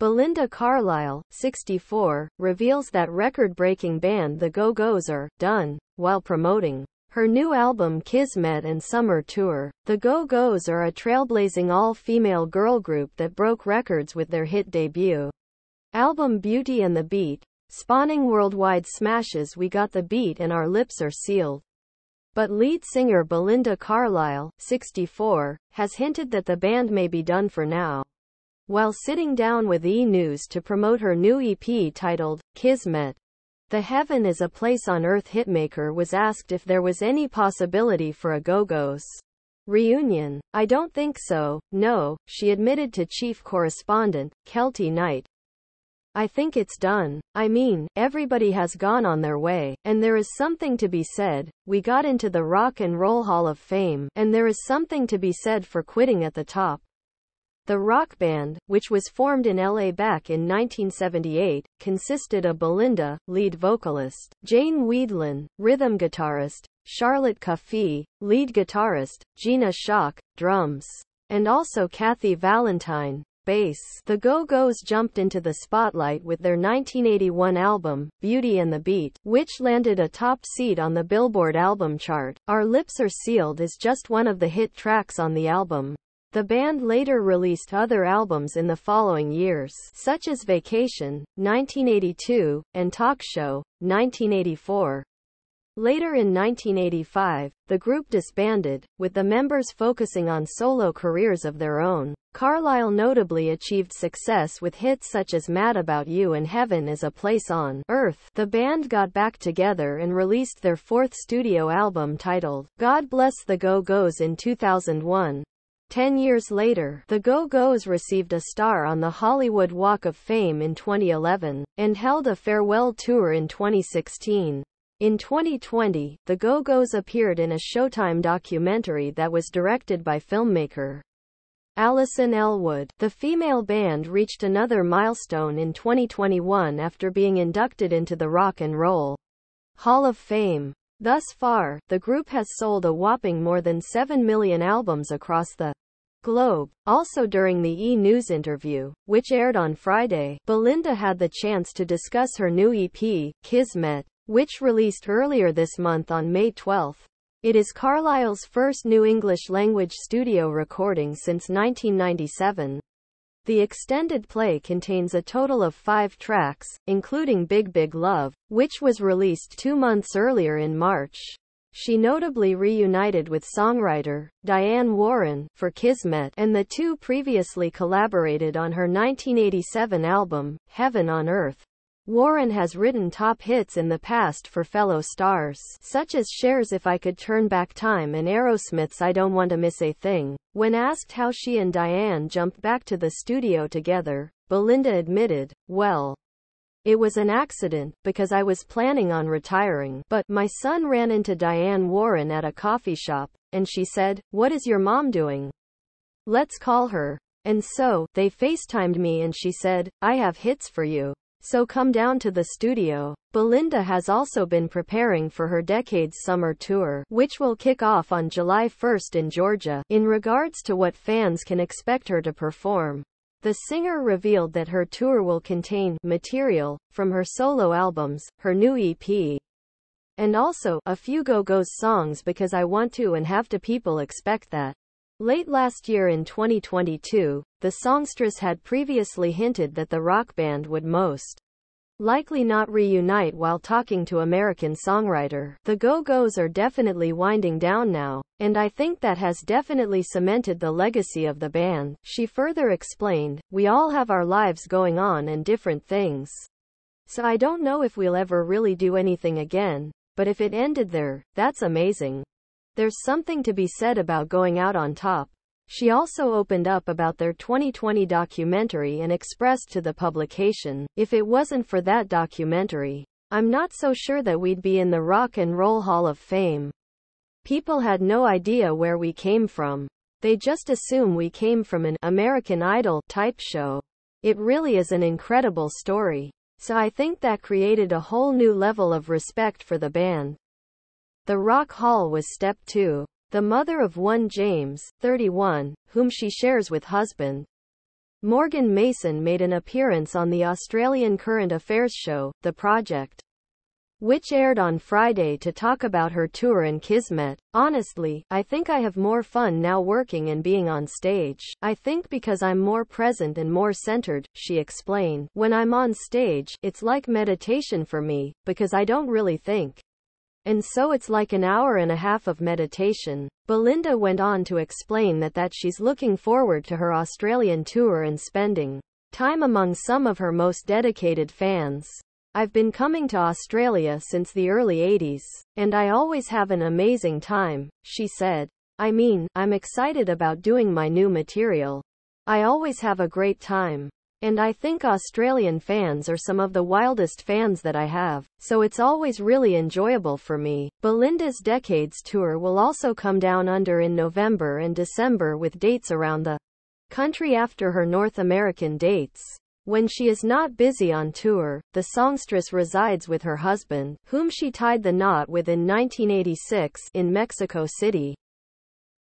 Belinda Carlisle, 64, reveals that record-breaking band The Go-Go's are done while promoting her new album Kismet and Summer Tour. The Go-Go's are a trailblazing all-female girl group that broke records with their hit debut album Beauty and the Beat, spawning worldwide smashes We Got the Beat and Our Lips Are Sealed. But lead singer Belinda Carlisle, 64, has hinted that the band may be done for now. While sitting down with E! News to promote her new EP titled, Kismet, the Heaven is a Place on Earth hitmaker was asked if there was any possibility for a Go-Go's reunion. I don't think so, no, she admitted to chief correspondent, Keltie Knight. I think it's done. I mean, everybody has gone on their way, and there is something to be said. We got into the Rock and Roll Hall of Fame, and there is something to be said for quitting at the top. The rock band, which was formed in LA back in 1978, consisted of Belinda, lead vocalist, Jane Wiedlin, rhythm guitarist, Charlotte Caffey, lead guitarist, Gina Schock, drums, and also Kathy Valentine, bass. The Go-Go's jumped into the spotlight with their 1981 album, Beauty and the Beat, which landed a top seat on the Billboard album chart. Our Lips Are Sealed is just one of the hit tracks on the album. The band later released other albums in the following years, such as Vacation, 1982, and Talk Show, 1984. Later in 1985, the group disbanded, with the members focusing on solo careers of their own. Carlisle notably achieved success with hits such as Mad About You and Heaven is a Place on Earth. The band got back together and released their fourth studio album titled God Bless the Go-Go's in 2001. Ten years later, the Go-Go's received a star on the Hollywood Walk of Fame in 2011, and held a farewell tour in 2016. In 2020, the Go-Go's appeared in a Showtime documentary that was directed by filmmaker Alison Ellwood. The female band reached another milestone in 2021 after being inducted into the Rock and Roll Hall of Fame. Thus far, the group has sold a whopping more than 7 million albums across the globe. Also during the E! News interview, which aired on Friday, Belinda had the chance to discuss her new EP, Kismet, which released earlier this month on May 12. It is Carlisle's first new English language studio recording since 1997. The extended play contains a total of five tracks, including Big Big Love, which was released two months earlier in March. She notably reunited with songwriter, Diane Warren, for Kismet, and the two previously collaborated on her 1987 album, Heaven on Earth. Warren has written top hits in the past for fellow stars, such as Cher's If I Could Turn Back Time and Aerosmith's I Don't Want to Miss a Thing. When asked how she and Diane jumped back to the studio together, Belinda admitted, well, it was an accident, because I was planning on retiring, but my son ran into Diane Warren at a coffee shop, and she said, What is your mom doing? Let's call her. And so, they FaceTimed me and she said, I have hits for you. So come down to the studio. Belinda has also been preparing for her Decades Summer Tour, which will kick off on July 1st in Georgia. In regards to what fans can expect her to perform, the singer revealed that her tour will contain material from her solo albums, her new EP, and also a few Go-Go's songs because I want to and have to people expect that. Late last year in 2022, the songstress had previously hinted that the rock band would most likely not reunite while talking to American songwriter. The Go-Go's are definitely winding down now, and I think that has definitely cemented the legacy of the band. She further explained, we all have our lives going on and different things. So I don't know if we'll ever really do anything again, but if it ended there, that's amazing. There's something to be said about going out on top. She also opened up about their 2020 documentary and expressed to the publication, if it wasn't for that documentary, I'm not so sure that we'd be in the Rock and Roll Hall of Fame. People had no idea where we came from. They just assume we came from an American Idol type show. It really is an incredible story. So I think that created a whole new level of respect for the band. The Rock Hall was step 2 the mother of one James, 31, whom she shares with husband. Morgan Mason made an appearance on the Australian current affairs show, The Project, which aired on Friday to talk about her tour and Kismet. Honestly, I think I have more fun now working and being on stage. I think because I'm more present and more centered, she explained. When I'm on stage, it's like meditation for me, because I don't really think. And so it's like an hour and a half of meditation. Belinda went on to explain that that she's looking forward to her Australian tour and spending time among some of her most dedicated fans. I've been coming to Australia since the early 80s, and I always have an amazing time, she said. I mean, I'm excited about doing my new material. I always have a great time. And I think Australian fans are some of the wildest fans that I have, so it's always really enjoyable for me. Belinda's Decades tour will also come down under in November and December with dates around the country after her North American dates. When she is not busy on tour, the songstress resides with her husband, whom she tied the knot with in 1986, in Mexico City.